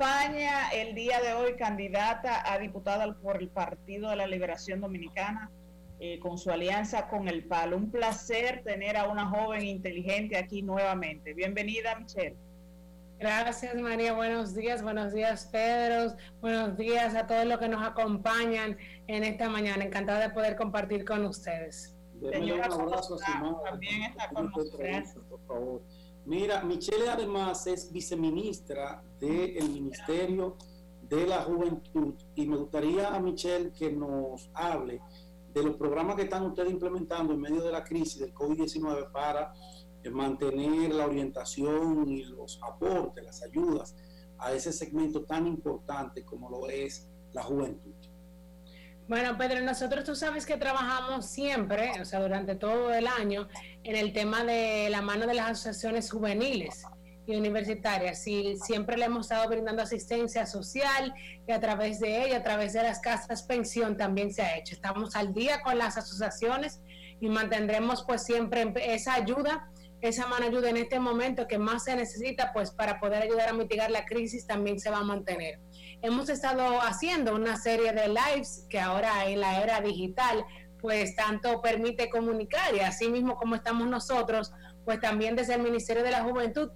acompaña el día de hoy candidata a diputada por el Partido de la Liberación Dominicana eh, con su alianza con el PAL. Un placer tener a una joven inteligente aquí nuevamente. Bienvenida, Michelle. Gracias, María. Buenos días, buenos días, Pedro. Buenos días a todos los que nos acompañan en esta mañana. Encantada de poder compartir con ustedes. Señora, también está con nosotros. Por favor. Mira, Michelle además es viceministra del Ministerio de la Juventud y me gustaría a Michelle que nos hable de los programas que están ustedes implementando en medio de la crisis del COVID-19 para eh, mantener la orientación y los aportes, las ayudas a ese segmento tan importante como lo es la juventud. Bueno, Pedro, nosotros tú sabes que trabajamos siempre, o sea, durante todo el año, en el tema de la mano de las asociaciones juveniles y universitarias. Y siempre le hemos estado brindando asistencia social y a través de ella, a través de las casas pensión también se ha hecho. Estamos al día con las asociaciones y mantendremos pues siempre esa ayuda esa mano ayuda en este momento que más se necesita, pues para poder ayudar a mitigar la crisis también se va a mantener. Hemos estado haciendo una serie de lives que ahora en la era digital, pues tanto permite comunicar y así mismo como estamos nosotros, pues también desde el Ministerio de la Juventud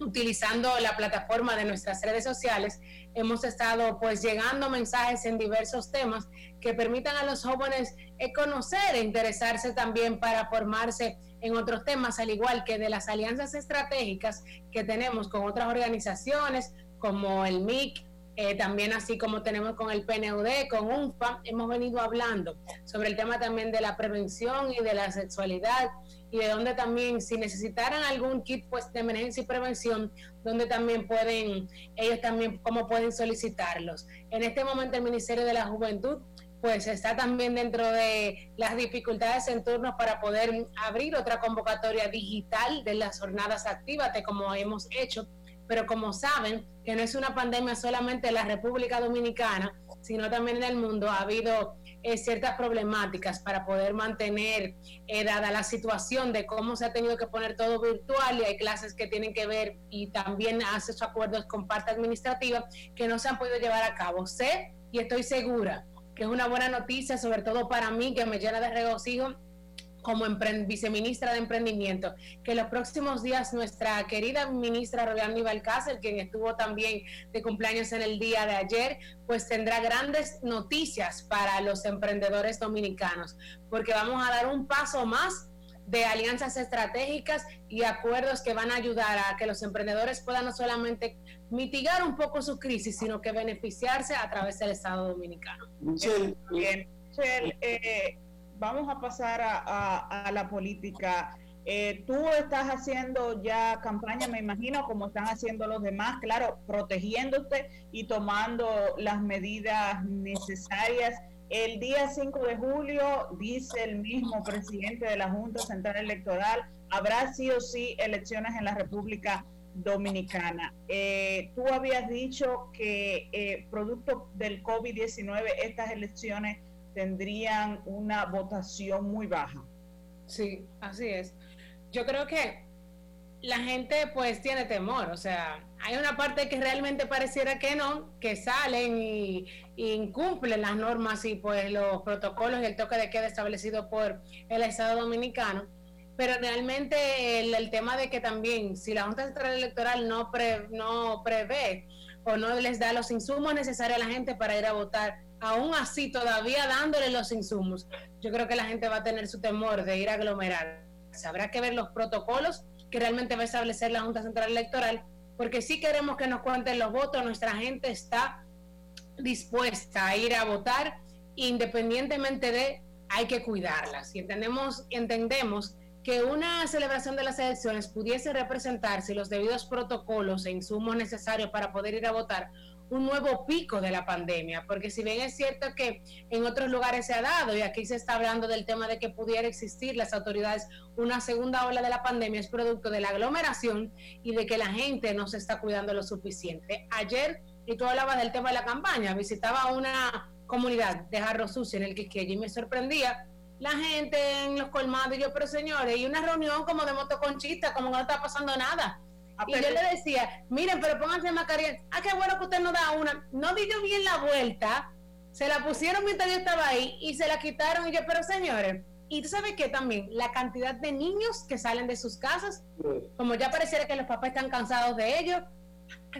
utilizando la plataforma de nuestras redes sociales, hemos estado pues llegando mensajes en diversos temas que permitan a los jóvenes eh, conocer e interesarse también para formarse en otros temas, al igual que de las alianzas estratégicas que tenemos con otras organizaciones como el MIC, eh, también así como tenemos con el PNUD, con UNFA, hemos venido hablando sobre el tema también de la prevención y de la sexualidad y de donde también si necesitaran algún kit pues de emergencia y prevención, donde también pueden, ellos también cómo pueden solicitarlos. En este momento el Ministerio de la Juventud pues está también dentro de las dificultades en turnos para poder abrir otra convocatoria digital de las jornadas activas, como hemos hecho, pero como saben que no es una pandemia solamente en la República Dominicana, sino también en el mundo, ha habido eh, ciertas problemáticas para poder mantener, eh, dada la situación de cómo se ha tenido que poner todo virtual y hay clases que tienen que ver y también hace sus acuerdos con parte administrativa que no se han podido llevar a cabo. Sé y estoy segura que es una buena noticia, sobre todo para mí, que me llena de regocijo como viceministra de Emprendimiento, que los próximos días nuestra querida ministra Robiani Balcácer, quien estuvo también de cumpleaños en el día de ayer, pues tendrá grandes noticias para los emprendedores dominicanos, porque vamos a dar un paso más de alianzas estratégicas y acuerdos que van a ayudar a que los emprendedores puedan no solamente mitigar un poco su crisis, sino que beneficiarse a través del Estado Dominicano. Michelle, Bien. Eh, vamos a pasar a, la política. Eh, tú estás haciendo ya campaña, me imagino, como están haciendo los demás, claro, protegiéndote y tomando las medidas necesarias el día 5 de julio, dice el mismo presidente de la Junta Central Electoral, habrá sí o sí elecciones en la República Dominicana. Eh, tú habías dicho que eh, producto del COVID-19 estas elecciones tendrían una votación muy baja. Sí, así es. Yo creo que la gente pues tiene temor, o sea, hay una parte que realmente pareciera que no, que salen y, incumplen las normas y pues los protocolos y el toque de queda establecido por el Estado Dominicano, pero realmente el, tema de que también si la Junta Central Electoral no, no prevé o no les da los insumos necesarios a la gente para ir a votar, aún así todavía dándole los insumos, yo creo que la gente va a tener su temor de ir a aglomerar. Habrá que ver los protocolos que realmente va a establecer la Junta Central Electoral, porque si queremos que nos cuenten los votos, nuestra gente está dispuesta a ir a votar, independientemente de hay que cuidarlas. Y entendemos, entendemos que una celebración de las elecciones pudiese representar, si los debidos protocolos e insumos necesarios para poder ir a votar, un nuevo pico de la pandemia, porque si bien es cierto que en otros lugares se ha dado, y aquí se está hablando del tema de que pudiera existir las autoridades una segunda ola de la pandemia, es producto de la aglomeración y de que la gente no se está cuidando lo suficiente. Ayer, y tú hablabas del tema de la campaña, visitaba una comunidad de jarro sucio en el que, allí me sorprendía la gente en los colmados, y yo, pero señores, y una reunión como de motoconchista, como no está pasando nada y yo le decía, miren, pero pónganse mascarilla. Ah, qué bueno que usted no da una. No dio bien la vuelta, se la pusieron mientras yo estaba ahí y se la quitaron. Y yo, pero señores, y tú sabes que también la cantidad de niños que salen de sus casas, como ya pareciera que los papás están cansados de ellos,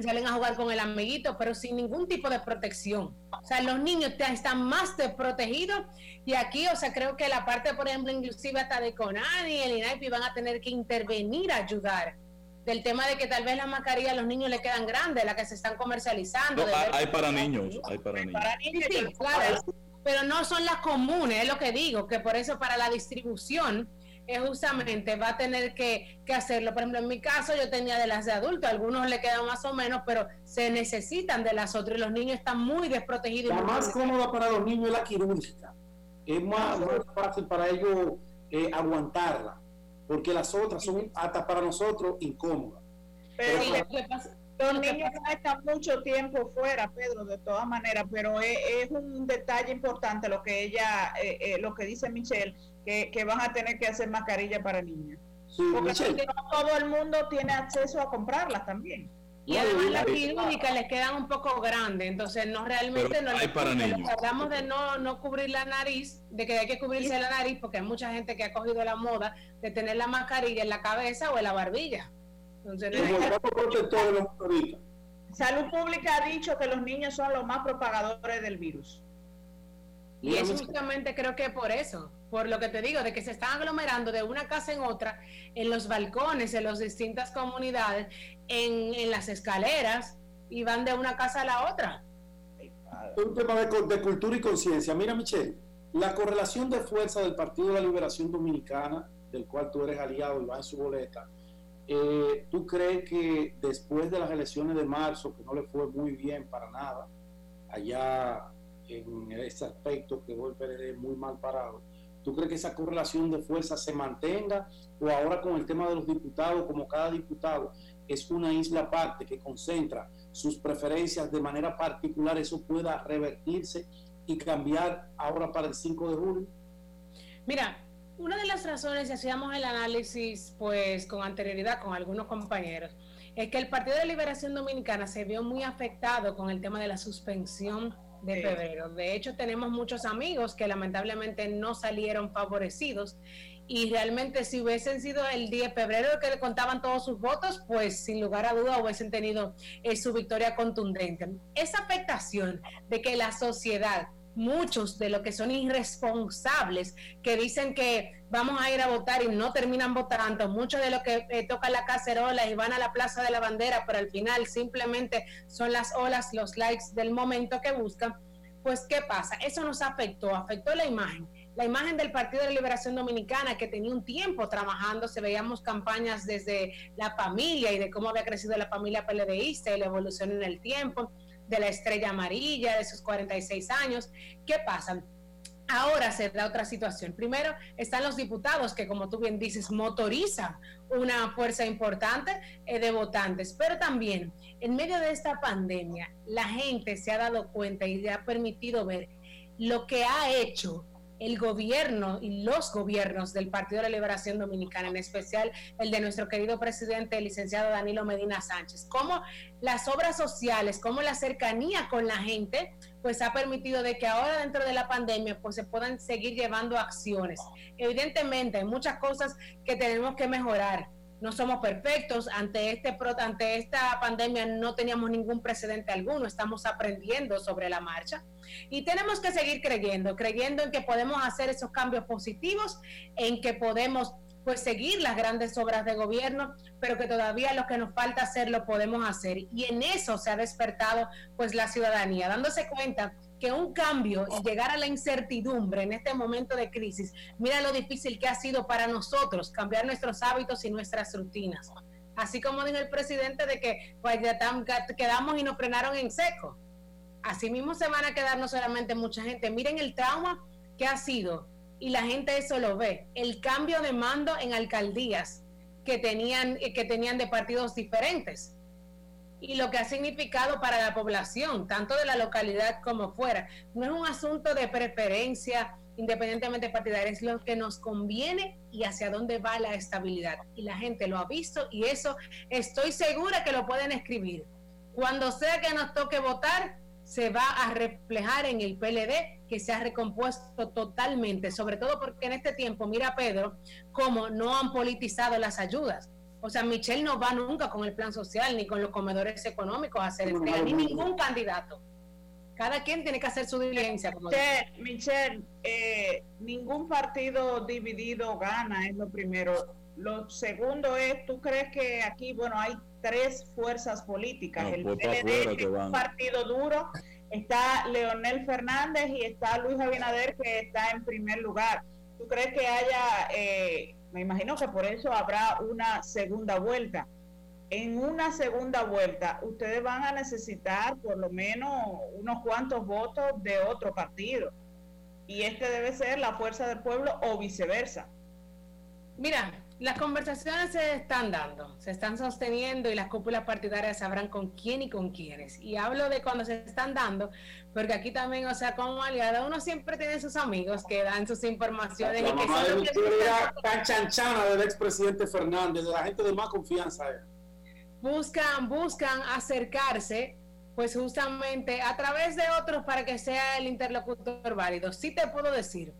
salen a jugar con el amiguito, pero sin ningún tipo de protección. O sea, los niños están más desprotegidos y aquí, o sea, creo que la parte, por ejemplo, inclusive hasta de Conani y el INAIPI van a tener que intervenir a ayudar del tema de que tal vez las mascarillas a los niños le quedan grandes, las que se están comercializando. hay, para niños, hay para niños. sí, claro, pero no son las comunes, es lo que digo, que por eso para la distribución es justamente va a tener que, hacerlo. Por ejemplo, en mi caso yo tenía de las de adultos, algunos le quedan más o menos, pero se necesitan de las otras y los niños están muy desprotegidos. La más cómoda para los niños es la quirúrgica. Es más, fácil para ellos eh, aguantarla, porque las otras son hasta para nosotros incómodas. Pero, los niños están mucho tiempo fuera, Pedro, de todas maneras, pero es, un detalle importante lo que ella, eh, eh, lo que dice Michelle, que, van a tener que hacer mascarilla para niños. Porque no todo el mundo tiene acceso a comprarlas también. Y además las quirúrgicas les quedan un poco grandes, entonces no realmente no hay para niños. Hablamos de no, no cubrir la nariz, de que hay que cubrirse la nariz, porque hay mucha gente que ha cogido la moda de tener la mascarilla en la cabeza o en la barbilla. Salud Pública ha dicho que los niños son los más propagadores del virus. Y es justamente creo que por eso, por lo que te digo, de que se están aglomerando de una casa en otra, en los balcones, en las distintas comunidades, en, las escaleras, y van de una casa a la otra. Es un tema de, de cultura y conciencia. Mira, Michelle, la correlación de fuerza del Partido de la Liberación Dominicana, del cual tú eres aliado y va en su boleta, eh, ¿Tú crees que después de las elecciones de marzo, que no le fue muy bien para nada, allá en ese aspecto que el PLD muy mal parado, ¿tú crees que esa correlación de fuerza se mantenga o ahora con el tema de los diputados, como cada diputado es una isla aparte que concentra sus preferencias de manera particular, eso pueda revertirse y cambiar ahora para el 5 de julio? Mira, una de las razones, si hacíamos el análisis pues con anterioridad con algunos compañeros, es que el Partido de Liberación Dominicana se vio muy afectado con el tema de la suspensión de febrero. De hecho, tenemos muchos amigos que lamentablemente no salieron favorecidos y realmente si hubiesen sido el 10 de febrero que le contaban todos sus votos, pues sin lugar a duda hubiesen tenido eh, su victoria contundente. Esa afectación de que la sociedad muchos de los que son irresponsables, que dicen que vamos a ir a votar y no terminan votando, muchos de los que eh, tocan la cacerola y van a la Plaza de la Bandera, pero al final simplemente son las olas, los likes del momento que buscan, pues ¿qué pasa? Eso nos afectó, afectó la imagen. La imagen del Partido de Liberación Dominicana, que tenía un tiempo trabajando, se veíamos campañas desde la familia y de cómo había crecido la familia PLDista y la evolución en el tiempo de la estrella amarilla, de sus 46 años. ¿Qué pasa? Ahora se da otra situación. Primero están los diputados que, como tú bien dices, motorizan una fuerza importante eh, de votantes, pero también en medio de esta pandemia, la gente se ha dado cuenta y le ha permitido ver lo que ha hecho el gobierno y los gobiernos del Partido de la Liberación Dominicana, en especial el de nuestro querido presidente, el licenciado Danilo Medina Sánchez, cómo las obras sociales, cómo la cercanía con la gente, pues ha permitido de que ahora dentro de la pandemia pues se puedan seguir llevando acciones. Evidentemente hay muchas cosas que tenemos que mejorar, no somos perfectos, ante, este, ante esta pandemia no teníamos ningún precedente alguno, estamos aprendiendo sobre la marcha y tenemos que seguir creyendo, creyendo en que podemos hacer esos cambios positivos, en que podemos pues seguir las grandes obras de gobierno, pero que todavía lo que nos falta hacer lo podemos hacer. Y en eso se ha despertado pues la ciudadanía, dándose cuenta que un cambio y llegar a la incertidumbre en este momento de crisis, mira lo difícil que ha sido para nosotros cambiar nuestros hábitos y nuestras rutinas. Así como dijo el presidente de que pues ya quedamos y nos frenaron en seco. Así mismo se van a quedar no solamente mucha gente. Miren el trauma que ha sido y la gente eso lo ve. El cambio de mando en alcaldías que tenían, que tenían de partidos diferentes y lo que ha significado para la población, tanto de la localidad como fuera. No es un asunto de preferencia independientemente partidaria, es lo que nos conviene y hacia dónde va la estabilidad. Y la gente lo ha visto y eso estoy segura que lo pueden escribir. Cuando sea que nos toque votar, se va a reflejar en el PLD que se ha recompuesto totalmente, sobre todo porque en este tiempo, mira Pedro, cómo no han politizado las ayudas. O sea, Michelle no va nunca con el plan social ni con los comedores económicos a hacer entrega, ni ningún candidato. Cada quien tiene que hacer su diligencia. Michelle, Michelle eh, ningún partido dividido gana, es lo primero. Lo segundo es, ¿tú crees que aquí, bueno, hay tres fuerzas políticas? el PLD, que es un partido duro, está Leonel Fernández y está Luis Abinader, que está en primer lugar. ¿Tú crees que haya, eh, me imagino que por eso habrá una segunda vuelta? En una segunda vuelta, ustedes van a necesitar por lo menos unos cuantos votos de otro partido. Y este debe ser la fuerza del pueblo o viceversa. Mira, las conversaciones se están dando, se están sosteniendo y las cúpulas partidarias sabrán con quién y con quiénes. Y hablo de cuando se están dando, porque aquí también, o sea, como aliado, uno siempre tiene sus amigos que dan sus informaciones. La y que mamá de era tan chanchana del expresidente Fernández, de la gente de más confianza. Buscan, buscan acercarse pues justamente a través de otros para que sea el interlocutor válido. Sí te puedo decir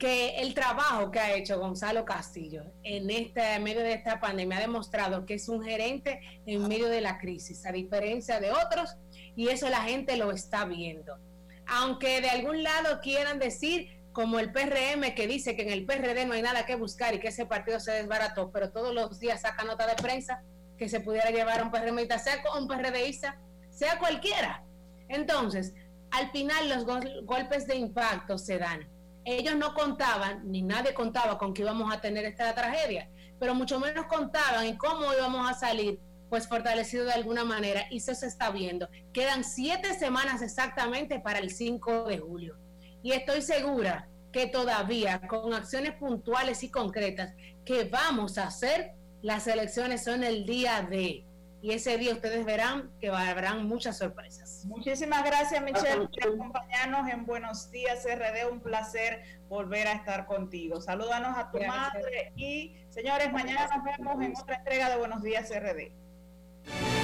que el trabajo que ha hecho Gonzalo Castillo en este medio de esta pandemia ha demostrado que es un gerente en medio de la crisis, a diferencia de otros, y eso la gente lo está viendo. Aunque de algún lado quieran decir, como el PRM que dice que en el PRD no hay nada que buscar y que ese partido se desbarató, pero todos los días saca nota de prensa que se pudiera llevar a un PRMista, sea un PRDista, sea cualquiera. Entonces, al final los golpes de impacto se dan ellos no contaban, ni nadie contaba con que íbamos a tener esta tragedia, pero mucho menos contaban en cómo íbamos a salir, pues fortalecido de alguna manera, y eso se está viendo. Quedan siete semanas exactamente para el 5 de julio. Y estoy segura que todavía con acciones puntuales y concretas que vamos a hacer, las elecciones son el día de y ese día ustedes verán que habrán muchas sorpresas. Muchísimas gracias, Michelle, por acompañarnos en Buenos Días RD. Un placer volver a estar contigo. Salúdanos a tu madre y, señores, mañana nos vemos en otra entrega de Buenos Días RD.